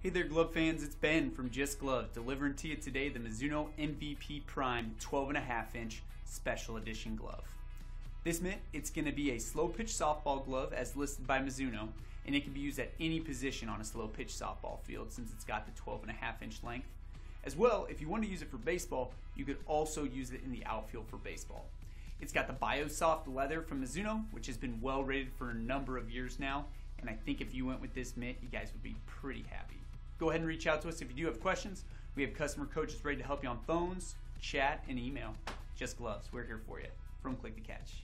Hey there, glove fans. It's Ben from Just Gloves, delivering to you today the Mizuno MVP Prime 12.5 inch Special Edition glove. This mitt, it's going to be a slow pitch softball glove as listed by Mizuno, and it can be used at any position on a slow pitch softball field since it's got the 12.5 inch length. As well, if you want to use it for baseball, you could also use it in the outfield for baseball. It's got the BioSoft leather from Mizuno, which has been well rated for a number of years now, and I think if you went with this mitt, you guys would be pretty happy. Go ahead and reach out to us if you do have questions. We have customer coaches ready to help you on phones, chat, and email. Just gloves. We're here for you. From Click to Catch.